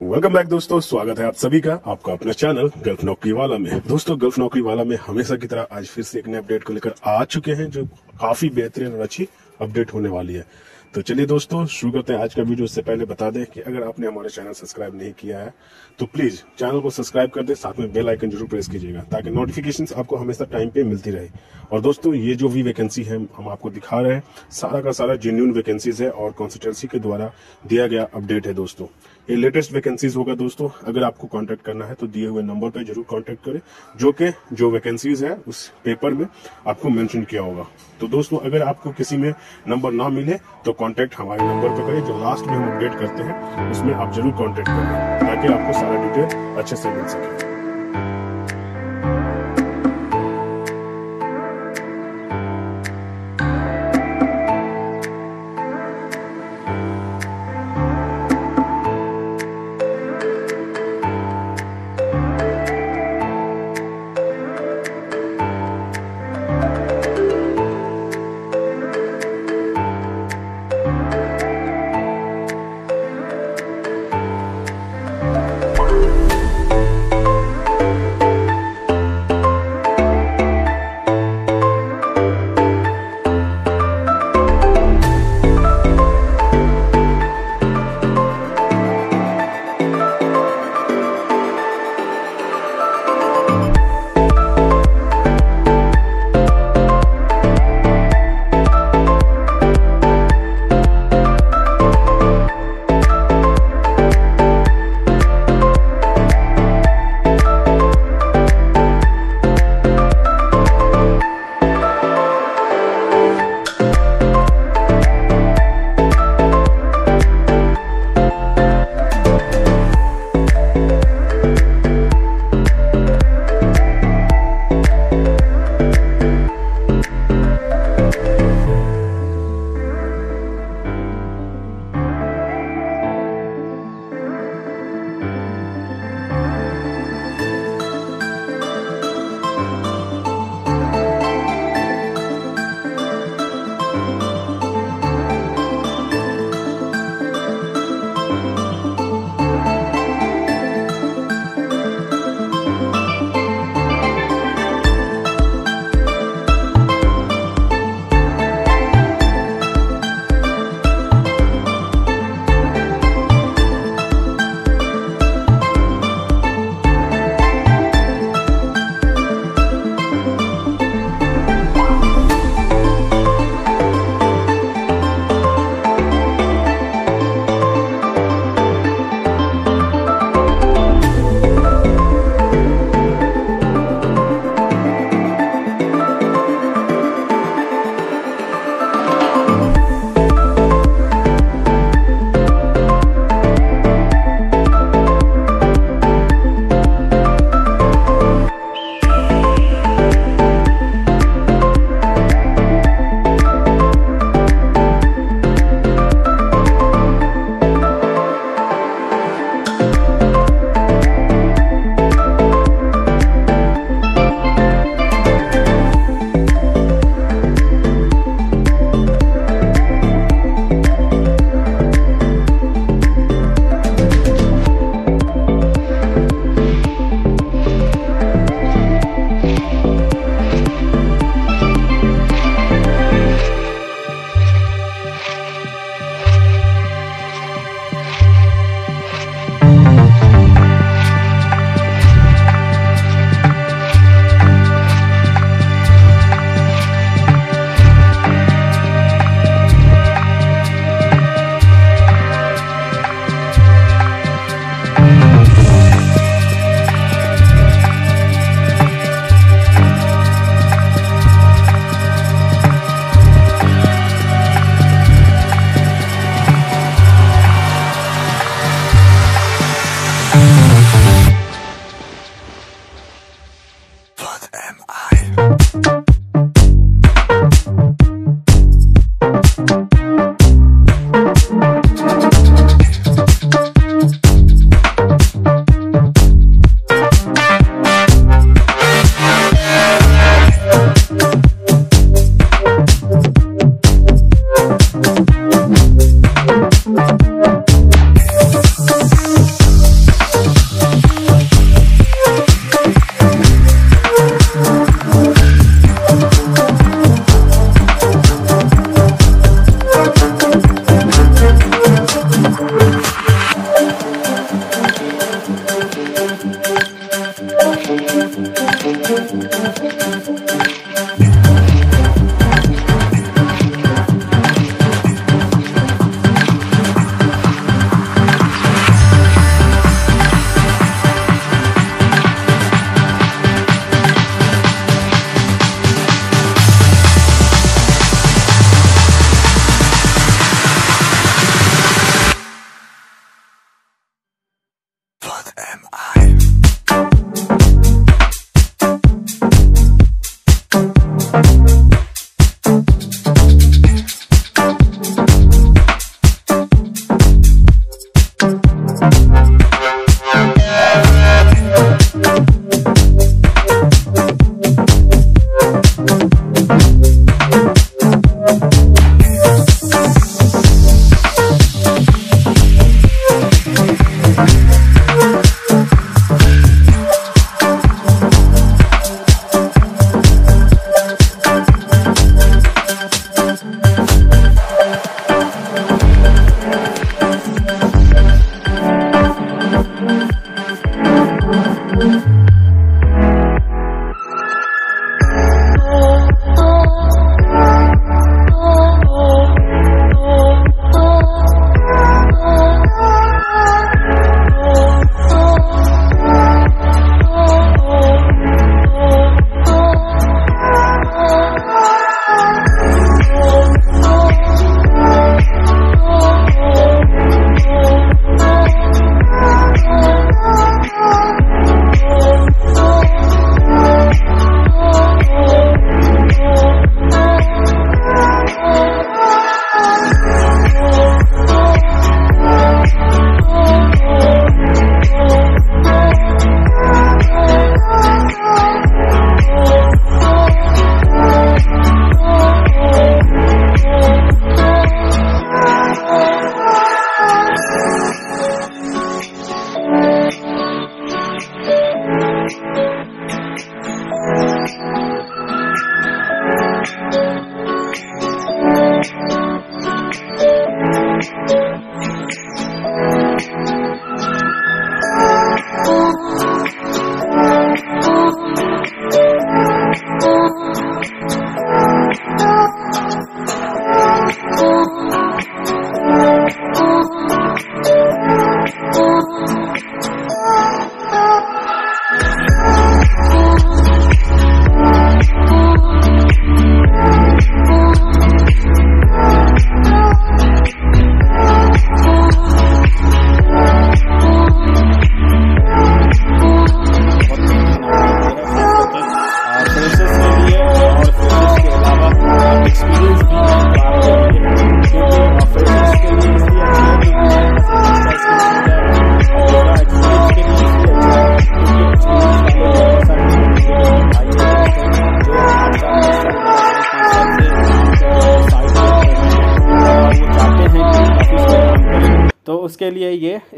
Welcome back दोस्तों। स्वागत है आप सभी का, आपका अपना चैनल गल्फ नौकरी वाला में। दोस्तों गल्फ नौकरी वाला में हमेशा की तरह आज फिर से एक नए अपडेट को लेकर आ चुके हैं, जो काफ़ी बेहतरीन और अच्छी अपडेट होने वाली है। तो चलिए दोस्तों, शुरू करते हैं आज का वीडियो इससे पहले बता दें कि अगर आपने हमारे चैनल सब्सक्राइब नहीं किया है तो प्लीज़ चैनल को सब्सक्राइब कर दे, साथ में बेल आइकन ज़रूर प्रेस कीजिएगा, ताकि नोटिफिकेशन आपको हमेशा टाइम पे मिलती रहे। और दोस्तों, ये जो भी वैकेंसी है, हम आपको दिखा रहे हैं, सारा का सारा जेन्यून वैकेंसीज है और कॉन्स्टिट्यूंसी के द्वारा दिया गया अपडेट है दोस्तों। ये लेटेस्ट वैकेंसीज होगा दोस्तों। अगर आपको कांटेक्ट करना है तो दिए हुए नंबर पे ज़रूर कांटेक्ट करें। जो कि, जो वैकेंसीज है उस पेपर में आपको मेंशन किया होगा। तो दोस्तों, अगर आपको किसी में नंबर ना मिले तो कांटेक्ट हमारे नंबर पे करें। जो लास्ट में हम अपडेट करते हैं, उसमें आप ज़रूर कॉन्टेक्ट करें, ताकि आपको सारा डिटेल अच्छे से मिल सके। am I? Thank you.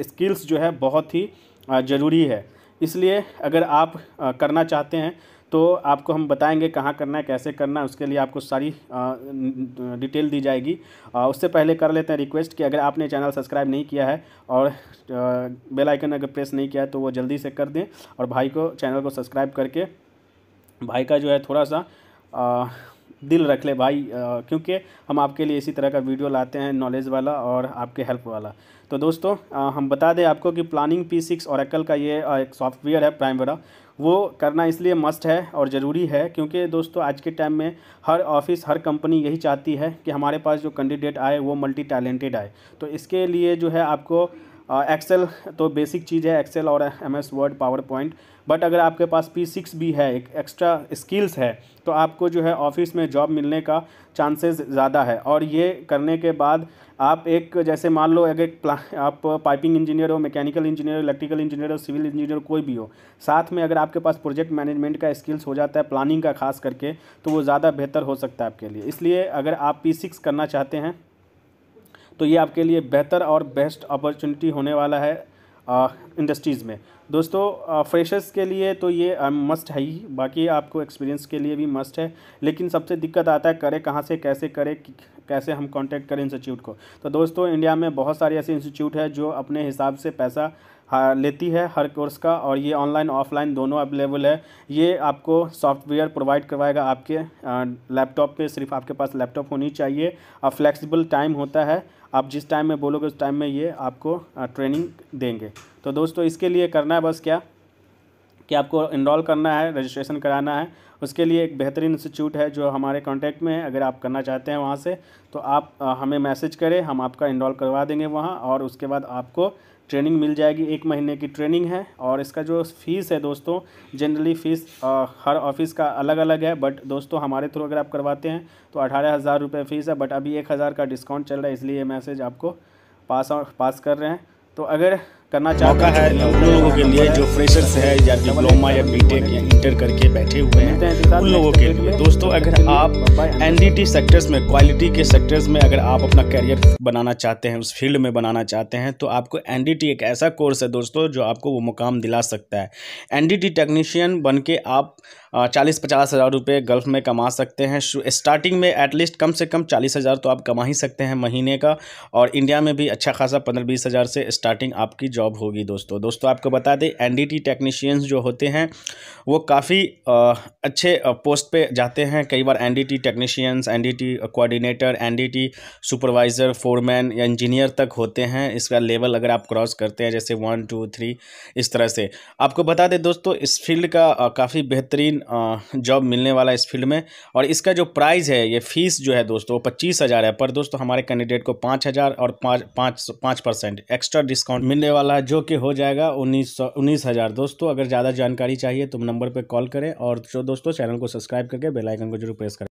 Skills जो है बहुत ही ज़रूरी है। इसलिए अगर आप करना चाहते हैं तो आपको हम बताएँगे कहाँ करना है, कैसे करना है, उसके लिए आपको सारी डिटेल दी जाएगी। उससे पहले कर लेते हैं रिक्वेस्ट कि अगर आपने चैनल सब्सक्राइब नहीं किया है और बेल आइकन अगर प्रेस नहीं किया है तो वो जल्दी से कर दें और भाई को चैनल को सब्सक्राइब करके, भाई का जो है थोड़ा सा दिल रख ले भाई क्योंकि हम आपके लिए इसी तरह का वीडियो लाते हैं नॉलेज वाला और आपके हेल्प वाला। तो दोस्तों आ, हम बता दें आपको कि प्लानिंग पी सिक्स और का ये एक सॉफ्टवेयर है प्राइम वरा वो करना इसलिए मस्ट है और ज़रूरी है क्योंकि दोस्तों आज के टाइम में हर ऑफ़िस हर कंपनी यही चाहती है कि हमारे पास जो कैंडिडेट आए वो मल्टी टैलेंटेड आए। तो इसके लिए जो है आपको एक्सेल तो बेसिक चीज़ है एक्सेल और M S Word PowerPoint but अगर आपके पास पी सिक्स भी है, एक एक्स्ट्रा स्किल्स है तो आपको जो है ऑफ़िस में जॉब मिलने का चांसेस ज़्यादा है। और ये करने के बाद आप एक, जैसे मान लो अगर आप पाइपिंग इंजीनियर हो मैकेनिकल इंजीनियर इलेक्ट्रिकल इंजीनियर हो सिविल इंजीनियर कोई भी हो, साथ में अगर आपके पास प्रोजेक्ट मैनेजमेंट का स्किल्स हो जाता है प्लानिंग का खास करके तो वो ज़्यादा बेहतर हो सकता है आपके लिए। इसलिए अगर आप पी सिक्स करना चाहते हैं तो ये आपके लिए बेहतर और बेस्ट अपॉर्चुनिटी होने वाला है इंडस्ट्रीज़ में। दोस्तों फ्रेशर्स के लिए तो ये मस्ट है ही। बाकी आपको एक्सपीरियंस के लिए भी मस्ट है। लेकिन सबसे दिक्कत आता है, करें कहाँ से, कैसे करें कैसे हम कांटेक्ट करें इंस्टीट्यूट को। तो दोस्तों इंडिया में बहुत सारे ऐसे इंस्टीट्यूट है, जो अपने हिसाब से पैसा लेती है हर कोर्स का, और ये ऑनलाइन ऑफलाइन दोनों अवेलेबल है। ये आपको सॉफ्टवेयर प्रोवाइड करवाएगा आपके लैपटॉप पे। सिर्फ़ आपके पास लैपटॉप होनी चाहिए। और फ्लेक्सिबल टाइम होता है। आप जिस टाइम में बोलोगे, उस टाइम में ये आपको ट्रेनिंग देंगे। तो दोस्तों, इसके लिए करना है बस क्या? कि आपको इनरोल करना है रजिस्ट्रेशन कराना है। उसके लिए एक बेहतरीन इंस्टीट्यूट है जो हमारे कांटेक्ट में है। अगर आप करना चाहते हैं वहाँ से तो आप हमें मैसेज करें, हम आपका इनरोल करवा देंगे वहाँ और उसके बाद आपको ट्रेनिंग मिल जाएगी, एक महीने की ट्रेनिंग है और इसका जो फ़ीस है दोस्तों जनरली फ़ीस हर ऑफ़िस का अलग अलग है बट दोस्तों हमारे थ्रू अगर आप करवाते हैं तो अठारह हज़ार रुपये फ़ीस है बट अभी एक हज़ार का डिस्काउंट चल रहा है, इसलिए ये मैसेज आपको पास पास कर रहे हैं। तो अगर करना चाहता है उन लोगों के लिए जो फ्रेशर्स है या डिप्लोमा या बीटेक या इंटर करके बैठे हुए हैं उन लोगों के लिए। दोस्तों अगर आप एनडीटी सेक्टर्स में क्वालिटी के सेक्टर्स में अगर आप अपना करियर बनाना चाहते हैं उस फ़ील्ड में बनाना चाहते हैं तो आपको एनडीटी एक ऐसा कोर्स है दोस्तों जो आपको वो मुकाम दिला सकता है। एनडीटी टेक्नीशियन बन के आप चालीस पचास हज़ार रुपये गल्फ़ में कमा सकते हैं। स्टार्टिंग में एटलीस्ट कम से कम चालीस हज़ार तो आप कमा ही सकते हैं महीने का। और इंडिया में भी अच्छा खासा पंद्रह बीस हज़ार से स्टार्टिंग आपकी जॉब होगी दोस्तों। दोस्तों, आपको बता दें एनडीटी टेक्नीशियंस जो होते हैं, वो काफ़ी अच्छे पोस्ट पे जाते हैं। कई बार NDT technicians NDT coordinator NDT supervisor foreman या इंजीनियर तक होते हैं। इसका लेवल अगर आप क्रॉस करते हैं, जैसे वन टू थ्री इस तरह से। आपको बता दें दोस्तों, इस फ़ील्ड का काफ़ी बेहतरीन जॉब मिलने वाला इस फ़ील्ड में। और इसका जो प्राइस है, ये फ़ीस जो है दोस्तों, वो पच्चीस हज़ार है। पर दोस्तों, हमारे कैंडिडेट को पाँच हज़ार और पाँच पाँच पाँच परसेंट एक्स्ट्रा डिस्काउंट मिलने वाला है, जो कि हो जाएगा उन्नीस सौ उन्नीस हज़ार। दोस्तों, अगर ज़्यादा जानकारी चाहिए तो नंबर पर कॉल करें और जो दोस्तों चैनल को सब्सक्राइब करके बेलाइकन को ज़रूर प्रेस करें।